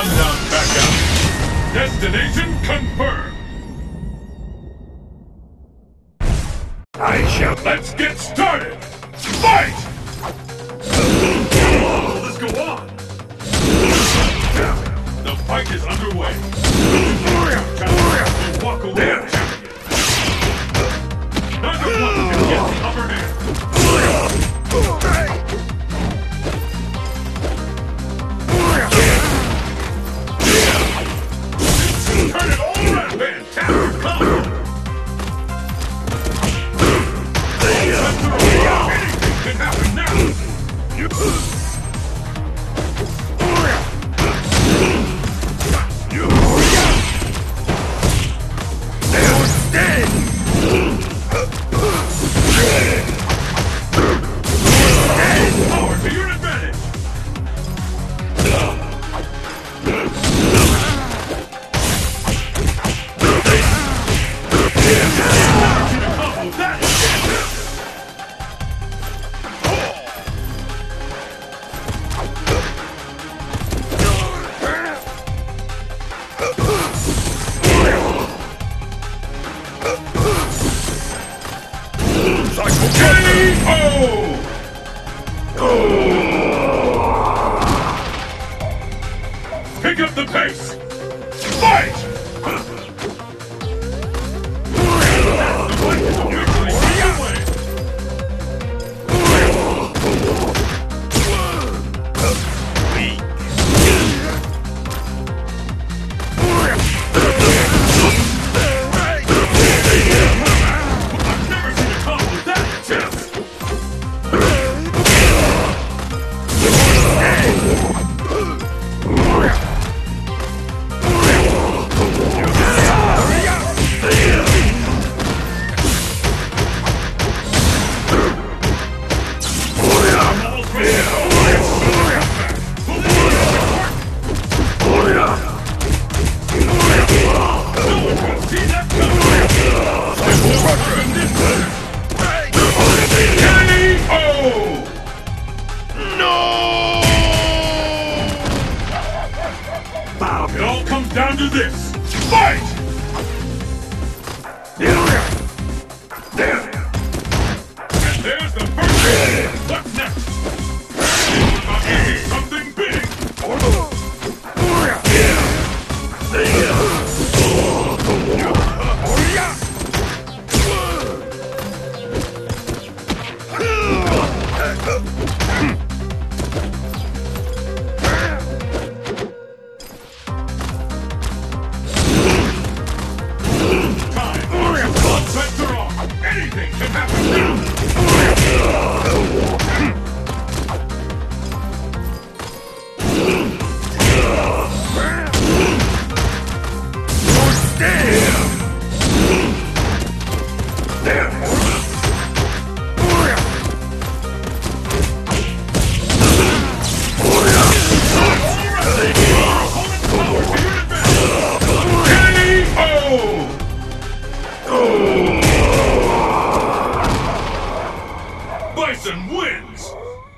Rundown back out. Destination confirmed. I shall. Let's get started. Fight! Let's go on. The fight is underway. You walk away Pick up the pace! Down to this. Fight! Peace.